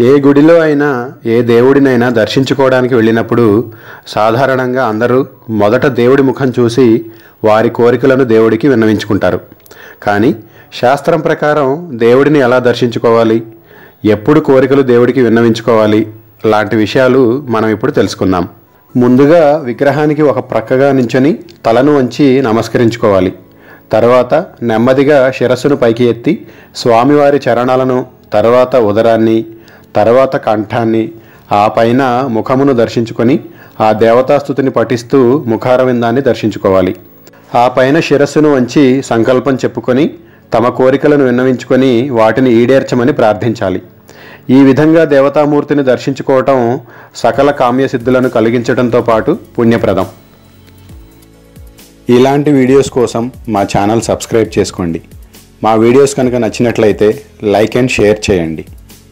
ఏ గుడిలో అయినా ఏ దేవుడినైనా దర్శించుకోవడానికి వెళ్ళినప్పుడు సాధారణంగా అందరూ మొదట దేవుడి ముఖం చూసి వారి కోరికలను దేవుడికి విన్నవించుకుంటారు. కానీ శాస్త్రం ప్రకారం దేవుడిని ఎలా దర్శించుకోవాలి? ఎప్పుడు కోరికలు దేవుడికి విన్నవించుకోవాలి? లాంటి విషయాలు మనం ఇప్పుడు తెలుసుకుందాం. ముందుగా విగ్రహానికి ఒక ప్రక్కగా నించొని తలను వంచి నమస్కరించుకోవాలి. తర్వాత నెమ్మదిగా శిరస్సును పైకి ఎత్తి స్వామివారి చరణాలను తర్వాత ఉదరాన్ని తర్వాత కంఠాన్ని ఆ పైన ముఖమును దర్శించుకొని ఆ దేవతాస్థుతిని పఠిస్తూ ముఖారవిందాన్ని దర్శించుకోవాలి. ఆ పైన శిరస్సును వంచి సంకల్పం చెప్పుకొని తమ కోరికలను విన్నవించుకొని వాటిని ఈడేర్చమని ప్రార్థించాలి. ఈ విధంగా దేవతామూర్తిని దర్శించుకోవటం సకల కామ్యసిద్ధులను కలిగించడంతో పాటు పుణ్యప్రదం. ఇలాంటి వీడియోస్ కోసం మా ఛానల్ సబ్స్క్రైబ్ చేసుకోండి. మా వీడియోస్ కనుక నచ్చినట్లయితే లైక్ అండ్ షేర్ చేయండి.